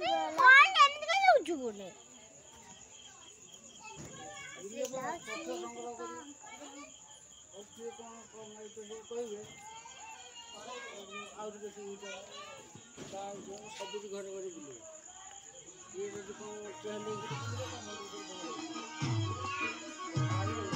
ଯାଉଛୁ ବୋଲେ ଆହୁରି ବେଶୀ ସବୁଠି ଘରେ ଘରେ ବୁଲିବେ ଇଏ ଯଦି କ'ଣ ଚାହିଁଲେ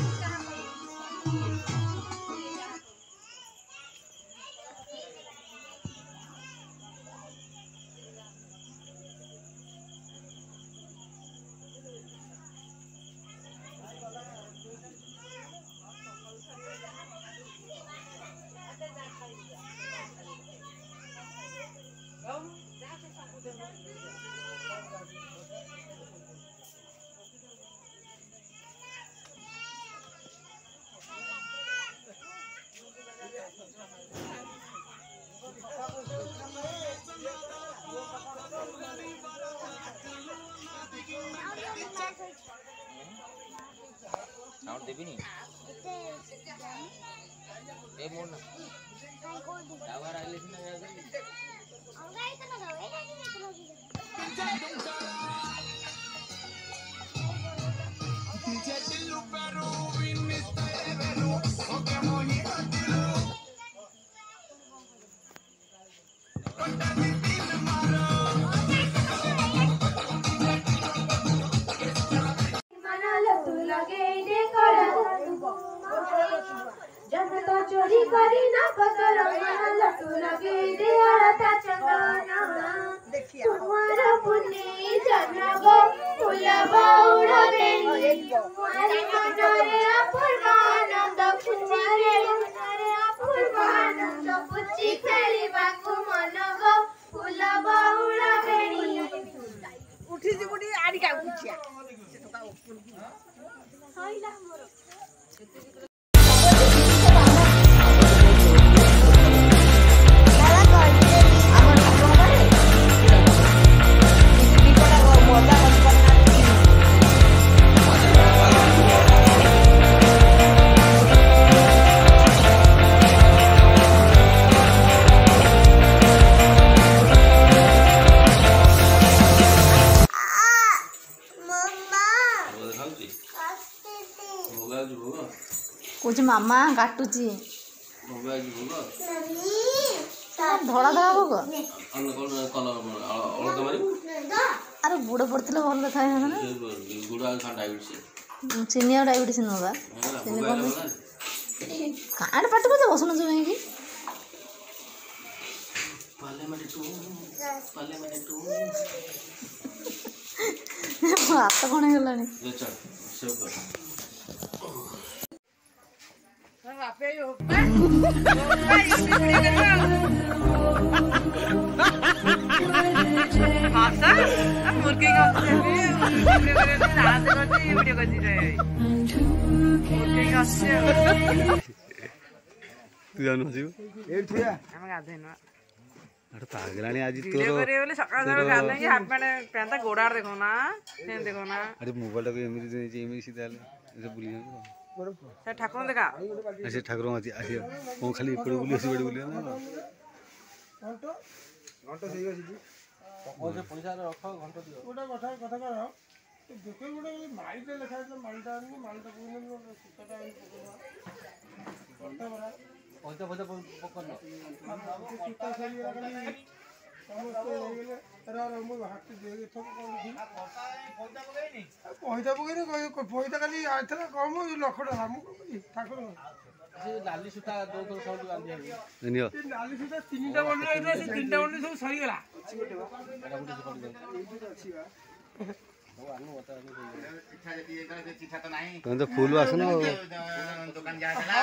দেবিনি দে মোর না আবার আইলে না যাবে আমরা এটা না দাও এটা কি না चोरी करी हाँ। ना पकड़ मना लटून गेले हळदाच्या काना तुम्हार पुणे जन्म फुल बावडले तुम्हारे मनरे अपूर्व आनंद तुम्हारे मनरे अपूर्व आनंद पुची खेळिବାକୁ मन गो फुल बावड बेणी उठीची बुडी आणि काय उठिया କହୁଛି ମାମା କାଟୁଛି ଧଳା ଧଳା ଭୋଗ ଆରେ ଗୁଡ଼ ପଡ଼ିଥିଲେ ଭଲ ଦେଖାଏ ନା ଚିନି ଆଉ ଡାଇବେଟିସ୍ ନୁହଁ ବା ଚିନି କାଁଟେ ପାଟି ପଛ ବସୁନଛୁ କାହିଁକି ହାତ କ'ଣ ହେଇଗଲାଣି lá, feio. Vai, Nossa, amor, quem gosta de ver? Eu não tenho vídeo com direito. Quem gosta de ver? Tu já não viu? Eu tu já. Não me gadei, não. अरे पागल आणि आजी तो रे बोले सकाळ सकाळ खात नाही हात पाडे पॅन्टा घोडार देखो ना देखो ना अरे मोबाईल टाकू एमर्जन्सी एमर्जन्सी झालं असं बोलली ঠাকুর দেখা আচ্ছা ঠাকুর মাঝি আছে ও খালি এপড়ে বুলি আছে বেড়ে বুলি না ঘন্ট ঘন্ট সেই আছে জি ওজে পয়সা রাখ ঘন্ট দিও ওটা কথা কথা কর দেখো গোটে মাইটা লেখা আছে মালটা আনি মালটা পুরো সুতাটা আনি পকড়া ঘন্ট বড় ওইটা বড় পকড় না সুতা সরিয়ে রাখলি ପଇସା ପକେଇନି ପଇସା କାଲି ଏଥର କମ ଲକ୍ଷ ଟଙ୍କା ମୁଁ ଠାକୁର ନାଲି ସୂତା ନାଲି ସୂତା ତିନିଟା ବଣ୍ଡଲ ହେଇଥିଲା ସେ ତିନିଟା ବଣ୍ଡଲ ସବୁ ସରିଗଲା ତମେ ତ ଫୁଲ ଆସୁନ ଦୋକାନ ଯାହା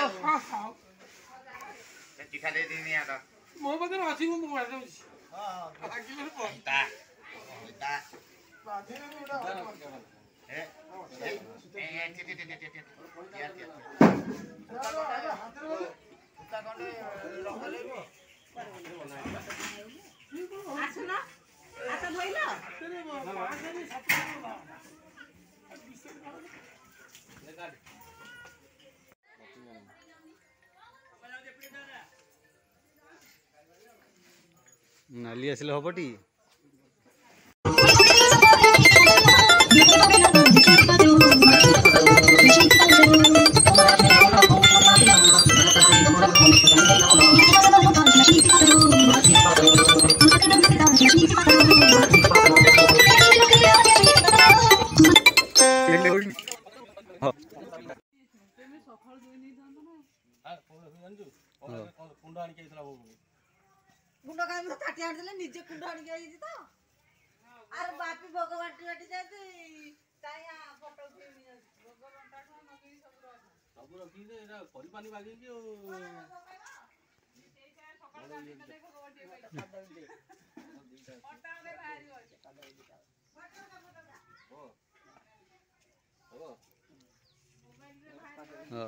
ମୋ ପାଖରେ ଅଛି ମୁଁ ଦେଉଛି Kita. Kita. Eh, eh, lokal ini. নালি আছিলে হ'ব টি ফোন ଗୁଣ୍ଡ କାମି ତ ତାଟି ଆଣିଥିଲେ ନିଜେ କୁଣ୍ଡ ଆଣିକି ଆଇଛି ତ ଆର ବାପି ଭୋଗ ବାଟି ବାଟି ଯାଇଛି କାଇଁ ଫଟୋ ଉଠେଇନି ଭୋଗ ବଣ୍ଟାଠୁ ମଗେଇ ସବୁ ରଖ ସବୁ ରଖିଛି ଏଇଟା କରିପାନି ବାଗେଇଛି ଆଉ ହଁ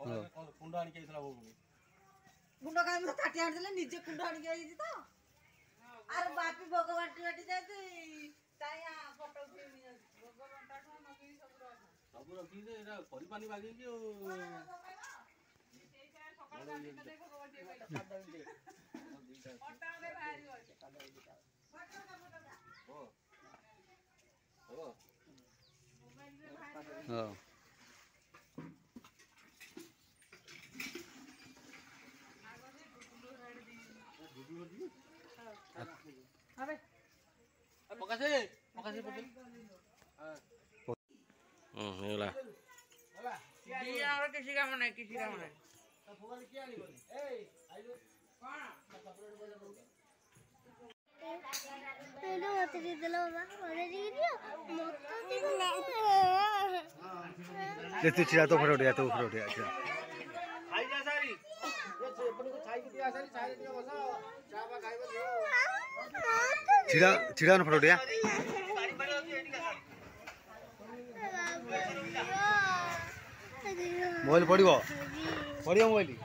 କୁଣ୍ଡ ଆଣିକି ଆଇଥିଲା ବୋଉ କୁଣ୍ଡ କାହିଁ ମୁଁ କାଟି ଆଣିଥିଲେ ନିଜେ କୁଣ୍ଡ ଆଣିକି ଆଇଛି ତ ଆରେ ବାପି ଭୋଗ ବାଟି ବାଟି ଯାଇଛି ସବୁ ରଖିଛି ଏଇଟା କରିପାନି ବାଗେଇକି ଆଉ ହଁ Makasih. Makasih, Putri. Hmm, inilah. Dia orang kisi kamu naik, kisi kamu naik. Hello, what is the love? What is it? Motto is not. Let's see, that's over there, that's over there. Hi, Jasari. Yes, but it's high, Jasari, Jasari, Jasari. चिड़ा चिड़ा ना फटोटिया mobile पड़ पड़ो mobile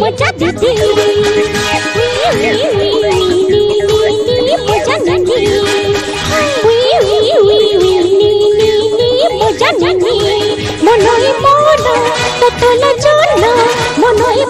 মজা দিদি মজা দিদি মজা দিদি মনই মন তোলা জল মনই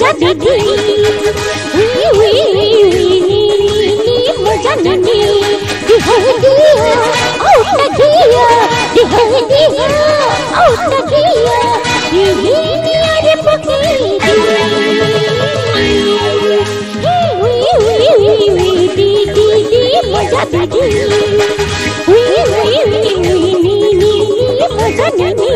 जननी हुई हुई हुई नी हो जननी दिहर दिया आउट दिया दिहर दिया आउट दिया ये नी अरे पकी मजा दी हुई हुई हुई नी नी नी मजा नी